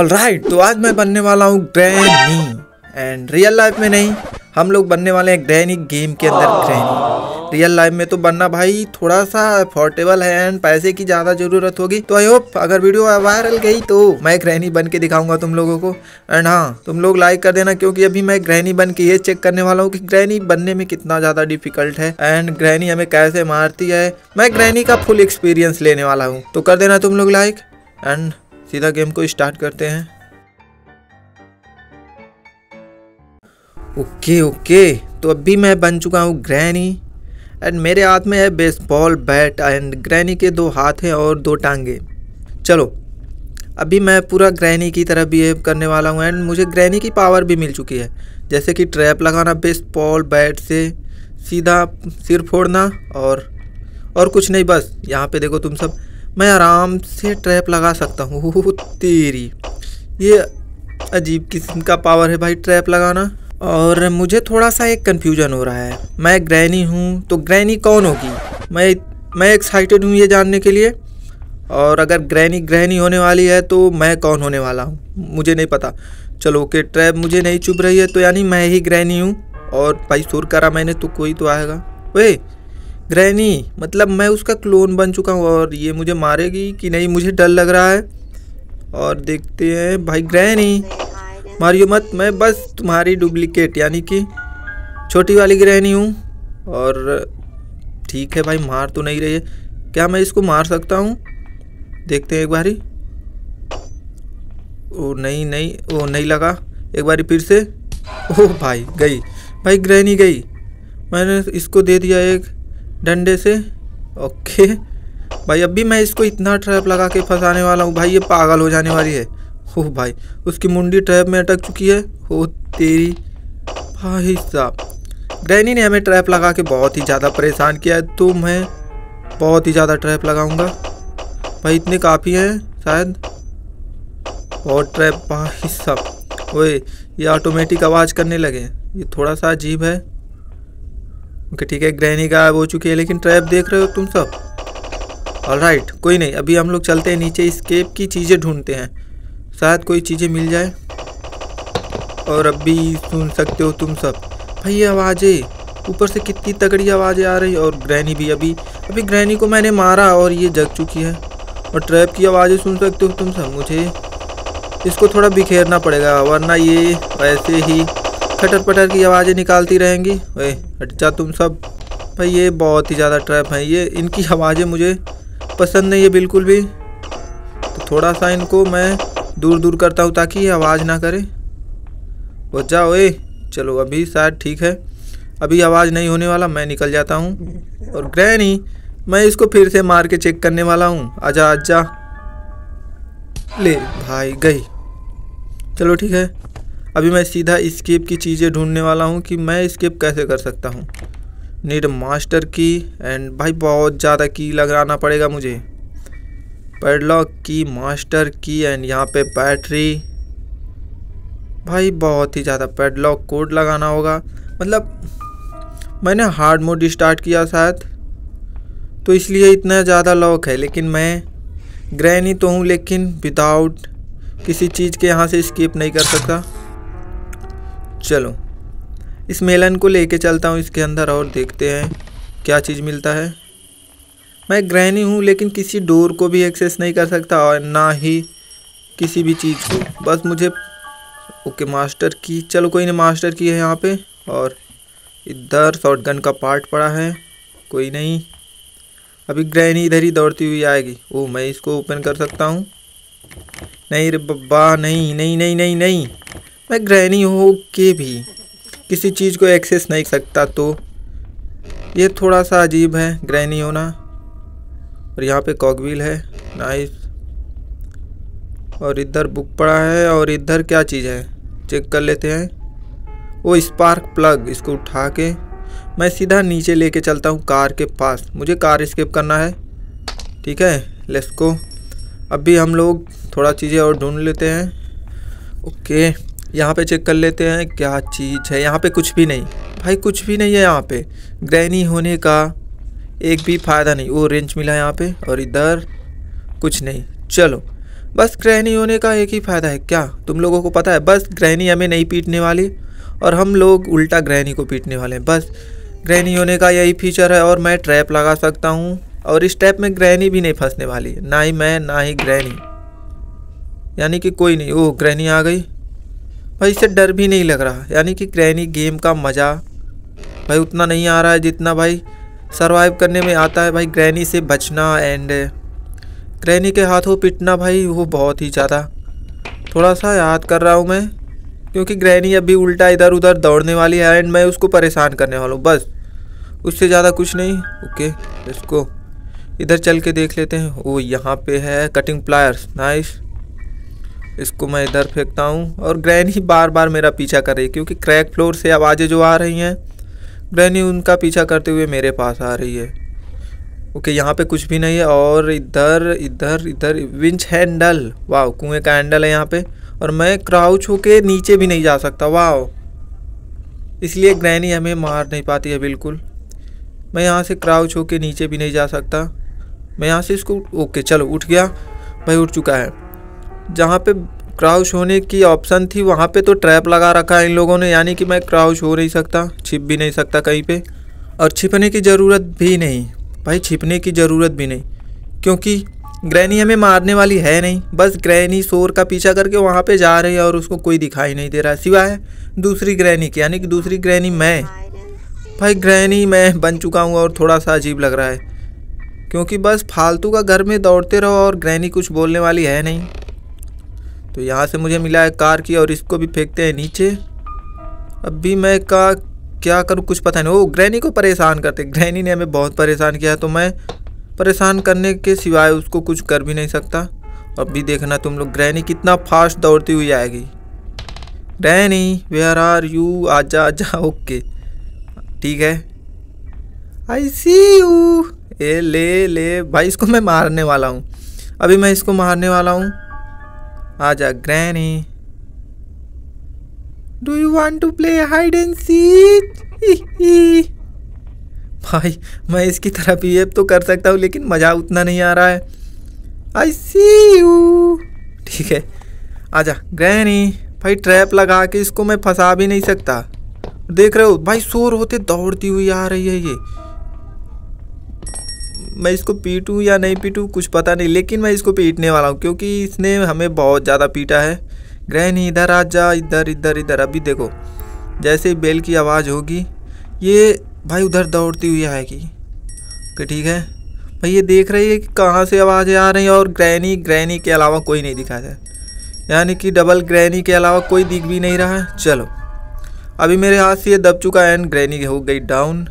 All right तो आज मैं बनने वाला हूँ ग्रैनी एंड रियल लाइफ में नहीं, हम लोग बनने वाले हैं ग्रैनी गेम के अंदर ग्रैनी रियल लाइफ में तो बनना भाई थोड़ा सा अफोर्डेबल है एंड पैसे की ज़्यादा ज़रूरत होगी. तो आई होप अगर वीडियो वायरल गई तो मैं ग्रैनी बन के दिखाऊँगा तुम लोगों को. एंड हाँ तुम लोग लाइक कर देना क्योंकि अभी मैं ग्रैनी बन के ये चेक करने वाला हूँ कि ग्रैनी बनने में कितना ज़्यादा डिफ़िकल्ट है. एंड ग्रैनी हमें कैसे मारती है, मैं ग्रैनी का फुल एक्सपीरियंस लेने वाला हूँ. तो कर देना तुम लोग लाइक एंड सीधा गेम को स्टार्ट करते हैं। ओके ओके तो अभी मैं बन चुका हूँ ग्रैनी। एंड मेरे हाथ में है बेसबॉल बैट एंड ग्रैनी के दो हाथ हैं और दो टांगे। चलो, अभी मैं पूरा ग्रैनी की तरह बिहेव करने वाला हूँ एंड मुझे ग्रैनी की पावर भी मिल चुकी है। जैसे कि ट्रैप लगाना बेसबॉल बैट से सीधा सिर फोड़ना और और कुछ नहीं, बस यहाँ पे देखो तुम सब मैं आराम से ट्रैप लगा सकता हूँ। तेरी। ये अजीब किस्म का पावर है भाई ट्रैप लगाना। और मुझे थोड़ा सा एक कन्फ्यूज़न हो रहा है। मैं ग्रैनी हूँ तो ग्रैनी कौन होगी? मैं मैं एक्साइटेड हूँ ये जानने के लिए। और अगर ग्रैनी ग्रैनी होने वाली है तो मैं कौन होने वाला हूँ? मुझे नहीं पता। चलो ओके ट्रैप मुझे नहीं चुभ रही है तो यानी मैं ही ग्रैनी हूँ। और भाई सुर करा मैंने तो कोई तो आएगा। वे ग्रैनी मतलब मैं उसका क्लोन बन चुका हूँ और ये मुझे मारेगी कि नहीं, मुझे डर लग रहा है। और देखते हैं, भाई ग्रैनी मारियो मत, मैं बस तुम्हारी डुप्लीकेट, यानी कि छोटी वाली ग्रहणी हूँ। और ठीक है भाई, मार तो नहीं रही है। क्या मैं इसको मार सकता हूँ? देखते हैं एक बारी। ओ, नहीं नहीं, ओ, नहीं लगा। एक बारी फिर से। ओ, भाई, गई। भाई, ग्रहणी गई। मैंने इसको दे दिया एक। डंडे से। ओके। भाई अभी मैं इसको इतना ट्रैप लगा के फंसाने वाला हूँ। भाई, ये पागल हो जाने वाली है। हो भाई, उसकी मुंडी ट्रैप में अटक चुकी है। हो तेरी भाई साहब। ग्रैनी ने हमें ट्रैप लगा के बहुत ही ज़्यादा परेशान किया है। तो मैं बहुत ही ज़्यादा ट्रैप लगाऊँगा। भाई, इतने काफ़ी हैं शायद। बहुत ट्रैप भाई साहब। ओए, ये ऑटोमेटिक आवाज़ करने लगे ये थोड़ा सा अजीब है। ओके, ठीक है ग्रहणी गायब हो चुकी है, लेकिन ट्रैप देख रहे हो तुम सब? ऑल राइट कोई नहीं, अभी हम लोग चलते हैं नीचे स्केप की चीज़ें ढूंढते हैं। शायद कोई चीज़ें मिल जाए। और अभी सुन सकते हो तुम सब। भाई आवाज़ें, ऊपर से कितनी तगड़ी आवाज़ें आ रही और ग्रैनी भी अभी अभी ग्रैनी को मैंने मारा और ये जग चुकी है। और ट्रैप की आवाज़ें सुन सकते हो तुम सब, मुझे इसको थोड़ा बिखेरना पड़ेगा, वरना ये वैसे ही खटर पटर की आवाज़ें निकालती रहेंगी। वे हट जा तुम सब। भाई, ये बहुत ही ज़्यादा ट्रैप है। ये, इनकी आवाज़ें मुझे पसंद नहीं है बिल्कुल भी। तो थोड़ा सा इनको मैं दूर दूर करता हूँ ताकि ये आवाज़ ना करे। वो जाओ, ए, चलो, अभी शायद ठीक है। अभी आवाज़ नहीं होने वाला, मैं निकल जाता हूँ। और ग्रैनी, मैं इसको फिर से मार के चेक करने वाला हूँ। आजा आजा। ले, भाई, गई। चलो, ठीक है। अभी मैं सीधा स्केप की चीज़ें ढूँढने वाला हूँ कि मैं स्केप कैसे कर सकता हूँ। नीड मास्टर की एंड भाई बहुत ज़्यादा की लगाना पड़ेगा मुझे। पेडलॉक की मास्टर की एंड यहाँ पे बैटरी भाई बहुत ही ज़्यादा पेडलॉक कोड लगाना होगा। मतलब मैंने हार्ड मोड स्टार्ट किया शायद। तो इसलिए इतना ज़्यादा लॉक है, लेकिन मैं ग्रैनी तो हूँ, लेकिन विदाउट किसी चीज़ के यहाँ से स्किप नहीं कर सकता। चलो। इस मेलन को लेके चलता हूँ इसके अंदर और देखते हैं क्या चीज़ मिलता है। मैं ग्रहणी हूँ, लेकिन किसी डोर को भी एक्सेस नहीं कर सकता और ना ही किसी भी चीज़ को। बस मुझे, ओके मास्टर की, चलो कोई नहीं मास्टर की है यहाँ पे। और इधर शॉर्ट गन का पार्ट पड़ा है, कोई नहीं। अभी ग्रहणी इधर ही दौड़ती हुई आएगी। ओ मैं इसको ओपन कर सकता हूँ। नहीं रे बब्बा नहीं नहीं नहीं नहीं नहीं। मैं ग्रहणी हो के भी किसी चीज़ को एक्सेस नहीं सकता तो ये थोड़ा सा अजीब है ग्रहणी होना। और यहाँ पे कॉकविल है नाइस और इधर बुक पड़ा है और इधर क्या चीज़ है? चेक कर लेते हैं। वो स्पार्क प्लग इसको उठा के मैं सीधा नीचे लेके चलता हूँ कार के पास। मुझे कार स्किप करना है। ठीक है लेट्स को अभी हम लोग थोड़ा चीज़ें और ढूंढ लेते हैं। ओके यहाँ पे चेक कर लेते हैं क्या चीज़ है। यहाँ पे कुछ भी नहीं। भाई, कुछ भी नहीं है यहाँ पे। ग्रैनी होने का एक भी फ़ायदा नहीं। वो रेंज मिला यहाँ पे और इधर कुछ नहीं। चलो, बस ग्रहणी होने का एक ही फ़ायदा है। क्या? तुम लोगों को पता है, बस ग्रहणी हमें नहीं पीटने वाली और हम लोग उल्टा ग्रहणी को पीटने वाले हैं। बस ग्रहणी होने का यही फीचर है और मैं ट्रैप लगा सकता हूँ और इस ट्रैप में ग्रहणी भी नहीं फंसने वाली। ना ही मैं, ना ही ग्रहणी यानी कि कोई नहीं। ओह ग्रहणी आ गई। भाई इससे डर भी नहीं लग रहा। यानी कि ग्रहणी गेम का मज़ा भाई उतना नहीं आ रहा है जितना भाई सरवाइव करने में आता है। भाई ग्रहणी से बचना एंड ग्रहणी के हाथों पिटना भाई, वो बहुत ही ज़्यादा थोड़ा सा याद कर रहा हूँ मैं, क्योंकि ग्रहणी अभी उल्टा इधर उधर दौड़ने वाली है एंड मैं उसको परेशान करने वाला हूँ। बस, उससे ज़्यादा कुछ नहीं। ओके इसको इधर चल के देख लेते हैं। वो यहाँ पे है कटिंग प्लायर्स नाइस इसको मैं इधर फेंकता हूँ और ग्रैनी बार बार मेरा पीछा कर रही है, क्योंकि क्रैक फ्लोर से आवाज़ें जो आ रही हैं, ग्रैनी उनका पीछा करते हुए मेरे पास आ रही है। ओके, यहाँ पे कुछ भी नहीं है और इधर इधर इधर, विंच हैंडल। वाह कुएँ का हैंडल है यहाँ पे। और मैं क्राउच होके नीचे भी नहीं जा सकता वाह इसलिए ग्रैनी हमें मार नहीं पाती है, बिल्कुल। मैं यहाँ से क्राउच होके नीचे भी नहीं जा सकता। मैं यहाँ से इसको, ओके, चलो, उठ गया। भाई, उठ चुका है। जहाँ पे क्राउच होने की ऑप्शन थी, वहाँ पे तो ट्रैप लगा रखा है इन लोगों ने, यानी कि मैं क्राउच हो नहीं सकता, छिप भी नहीं सकता कहीं पे। और छिपने की ज़रूरत भी नहीं, भाई छिपने की ज़रूरत भी नहीं, क्योंकि ग्रैनी हमें मारने वाली है नहीं। बस ग्रैनी शोर का पीछा करके वहाँ पे जा रही है और उसको कोई दिखाई नहीं दे रहा सिवाय दूसरी ग्रैनी की, यानी कि दूसरी ग्रैनी मैं। भाई ग्रैनी मैं बन चुका हूँ और थोड़ा सा अजीब लग रहा है, क्योंकि बस फालतू का घर में दौड़ते रहो और ग्रैनी कुछ बोलने वाली है नहीं। तो यहाँ से मुझे मिला है कार की और इसको भी फेंकते हैं नीचे। अभी मैं का, क्या करूँ कुछ पता नहीं। ओ ग्रैनी को परेशान करते। ग्रैनी ने हमें बहुत परेशान किया तो मैं परेशान करने के सिवाय उसको कुछ कर भी नहीं सकता। अभी देखना तुम लोग ग्रैनी कितना फास्ट दौड़ती हुई आएगी। ग्रैनी वेयर आर यू आजा आजा ओके ठीक है। आई सी यू ए, ले ले, भाई, इसको मैं मारने वाला हूँ। अभी मैं इसको मारने वाला हूँ। आजा granny do you want to play hide and seek भाई, मैं इसकी तरह बिहेव तो कर सकता हूँ, लेकिन मज़ा उतना नहीं आ रहा है। आई सी यू ठीक है। आजा ग्रैनी भाई ट्रैप लगा के इसको मैं फंसा भी नहीं सकता। देख रहे हो, भाई, शोर होते दौड़ती हुई आ रही है ये। मैं इसको पीटूँ या नहीं पीटूँ, कुछ पता नहीं, लेकिन मैं इसको पीटने वाला हूँ, क्योंकि इसने हमें बहुत ज़्यादा पीटा है। ग्रहणी इधर आ जा, इधर इधर इधर। अभी देखो, जैसे बेल की आवाज़ होगी, ये भाई उधर दौड़ती हुई आएगी। ओके, ठीक है? भाई ये देख रही है कि कहाँ से आवाज़ें आ रही हैं, और ग्रैनी ग्रैनी के अलावा कोई नहीं दिखा है यानी कि डबल ग्रैनी के अलावा कोई दिख भी नहीं रहा। है चलो, अभी मेरे हाथ से ये दब चुका है, एंड ग्रैनी हो गई डाउन।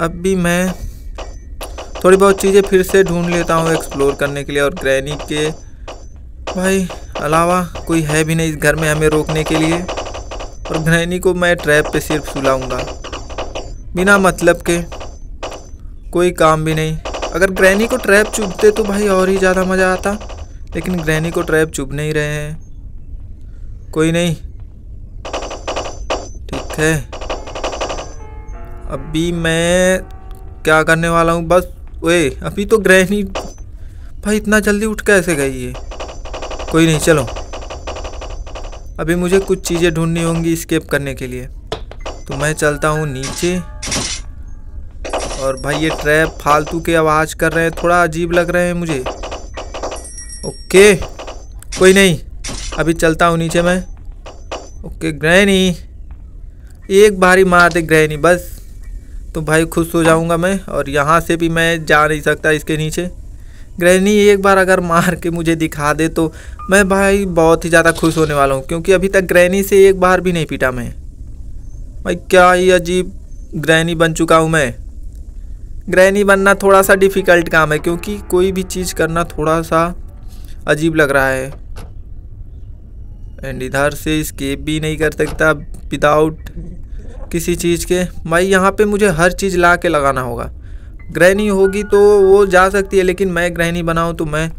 अभी मैं थोड़ी बहुत चीज़ें फिर से ढूंढ लेता हूँ एक्सप्लोर करने के लिए और ग्रैनी के भाई अलावा कोई है भी नहीं इस घर में हमें रोकने के लिए। और ग्रैनी को मैं ट्रैप पे सिर्फ़ सुलाऊँगा। बिना मतलब के कोई काम भी नहीं। अगर ग्रैनी को ट्रैप चुभते तो भाई और ही ज़्यादा मज़ा आता। लेकिन ग्रैनी को ट्रैप चुभ नहीं रहे हैं। कोई नहीं। ठीक है। अभी मैं क्या करने वाला हूँ? बस ओए, अभी तो ग्रहणी भाई, इतना जल्दी उठ कैसे गई ये? कोई नहीं, चलो। अभी मुझे कुछ चीज़ें ढूंढनी होंगी स्केप करने के लिए। तो मैं चलता हूँ नीचे। और भाई, ये ट्रैप फालतू के आवाज़ कर रहे हैं, थोड़ा अजीब लग रहे हैं मुझे। ओके, कोई नहीं। अभी चलता हूँ नीचे मैं। ओके ग्रहणी एक बारी मार दे ग्रहणी बस। तो भाई खुश हो जाऊँगा मैं और यहाँ से भी मैं जा नहीं सकता इसके नीचे। ग्रहणी एक बार अगर मार के मुझे दिखा दे तो मैं भाई बहुत ही ज़्यादा खुश होने वाला हूँ, क्योंकि अभी तक ग्रहणी से एक बार भी नहीं पीटा मैं। भाई क्या ही अजीब ग्रहणी बन चुका हूँ मैं। ग्रहणी बनना थोड़ा सा डिफ़िकल्ट काम है, क्योंकि कोई भी चीज़ करना थोड़ा सा अजीब लग रहा है। एंड इधर से स्केप भी नहीं कर सकता विदाउट किसी चीज़ के। भाई, यहाँ पे मुझे हर चीज़ ला के लगाना होगा। ग्रहणी होगी तो वो जा सकती है, लेकिन मैं ग्रहणी बनाऊँ तो मैं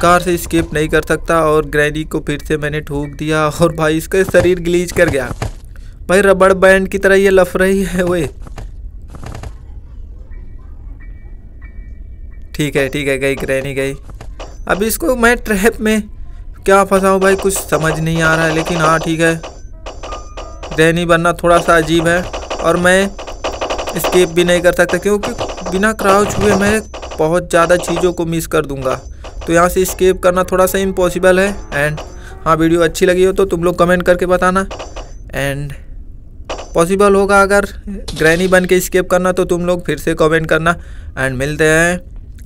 कार से स्केप नहीं कर सकता और ग्रहणी को फिर से मैंने ठोक दिया और भाई, इसका शरीर ग्लीच कर गया। भाई रबड़ बैंड की तरह ये लफ रही है वे ठीक है ठीक है, गई ग्रहणी गई। अब इसको मैं ट्रैप में क्या फंसाऊँ भाई? कुछ समझ नहीं आ रहा है, लेकिन हाँ ठीक है। ग्रैनी बनना थोड़ा सा अजीब है और मैं स्केप भी नहीं कर सकता क्योंकि बिना क्राउच हुए मैं बहुत ज़्यादा चीज़ों को मिस कर दूँगा। तो यहाँ से स्केप करना थोड़ा सा इम्पॉसिबल है एंड हाँ वीडियो अच्छी लगी हो तो तुम लोग कमेंट करके बताना एंड पॉसिबल होगा अगर ग्रैनी बन के स्केप करना तो तुम लोग फिर से कमेंट करना एंड मिलते हैं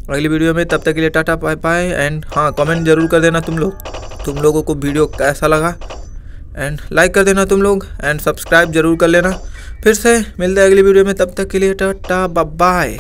अगली वीडियो में, तब तक के लिए टाटा बाय बाय एंड हाँ कमेंट ज़रूर कर देना तुम लोग। तुम लोगों को वीडियो कैसा लगा? एंड लाइक कर देना तुम लोग एंड सब्सक्राइब ज़रूर कर लेना। फिर से मिलते हैं अगली वीडियो में, तब तक के लिए टाटा बाय